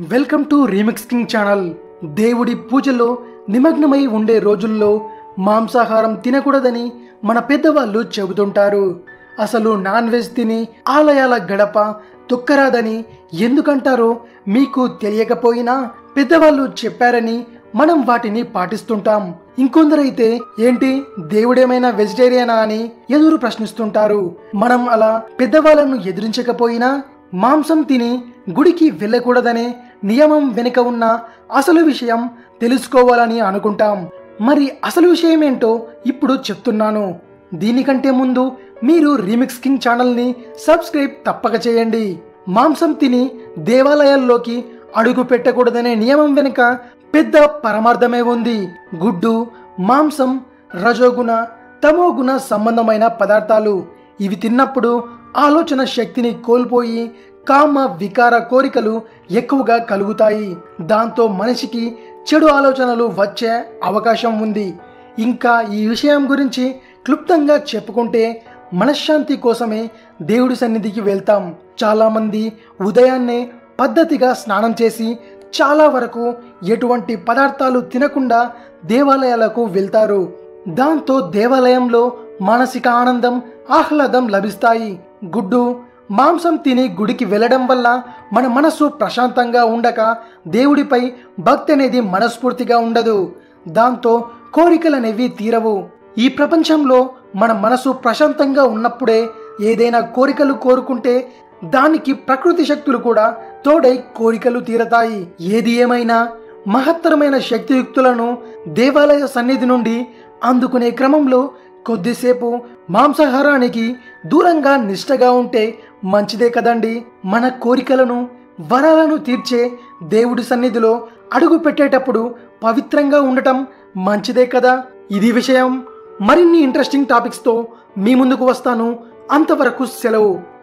Welcome to remix king channel. దేవుడి పూజలో నిమగ్నమై ఉండే రోజుల్లో మాంసాహారం తినకూడదని మన పెద్దవాళ్ళు చెబుతుంటారు. అసలు నాన్ వెజ్ తిని ఆలయాల గడప తొక్కరాదని ఎందుకంటారో మీకు తెలియకపోయినా పెద్దవాళ్ళు చెప్పారని మనం వాటిని పాటిస్తుంటాం. ఇంకొందరైతే ఏంటి దేవుడేమైనా వెజిటేరియనా అని ఎదురు ప్రశ్నిస్తుంటారు. మనం అలా పెద్దవాళ్ళను ఎదిరించకపోయినా మాంసం తిని గుడికి వెళ్ళకూడదనే నియమం వెనుక ఉన్న అసలు విషయం తెలుసుకోవాలని అనుకుంటాం. మరి అసలు విషయం ఏంటో ఇప్పుడు చెప్తున్నాను. దీనికంటే ముందు మీరు రీమిక్స్ కింగ్ ఛానల్ని సబ్స్క్రైబ్ తప్పక చేయండి. మాంసం తిని దేవాలయాల్లోకి అడుగు పెట్టకూడదనే నియమం వెనుక పెద్ద పరమార్థమే ఉంది. గుడ్డు మాంసం రజోగుణ తమోగుణ సంబంధమైన పదార్థాలు. ఇవి తిన్నప్పుడు ఆలోచన శక్తిని కోల్పోయి కామ వికార కోరికలు ఎక్కువగా కలుగుతాయి. దాంతో మనిషికి చెడు ఆలోచనలు వచ్చే అవకాశం ఉంది. ఇంకా ఈ విషయం గురించి క్లుప్తంగా చెప్పుకుంటే మనశ్శాంతి కోసమే దేవుడి సన్నిధికి వెళ్తాం. చాలామంది ఉదయాన్నే పద్ధతిగా స్నానం చేసి చాలా వరకు ఎటువంటి పదార్థాలు తినకుండా దేవాలయాలకు వెళ్తారు. దాంతో దేవాలయంలో మానసిక ఆనందం ఆహ్లాదం లభిస్తాయి. గుడ్డు మాంసం తిని గుడికి వెళ్ళడం వల్ల మన మనసు ప్రశాంతంగా ఉండక దేవుడిపై భక్తి అనేది మనస్ఫూర్తిగా ఉండదు. దాంతో కోరికలనేవి తీరవు. ఈ ప్రపంచంలో మన మనసు ప్రశాంతంగా ఉన్నప్పుడే ఏదైనా కోరికలు కోరుకుంటే దానికి ప్రకృతి శక్తులు కూడా తోడై కోరికలు తీరతాయి. ఏది ఏమైనా మహత్తరమైన శక్తియుక్తులను దేవాలయ సన్నిధి నుండి అందుకునే క్రమంలో కొద్దిసేపు మాంసాహారానికి దూరంగా నిష్టగా ఉంటే మంచిదే కదండి. మన కోరికలను వరాలను తీర్చే దేవుడి సన్నిధిలో అడుగు పెట్టేటప్పుడు పవిత్రంగా ఉండటం మంచిదే కదా. ఇది విషయం. మరిన్ని ఇంట్రెస్టింగ్ టాపిక్స్తో మీ ముందుకు వస్తాను. అంతవరకు సెలవు.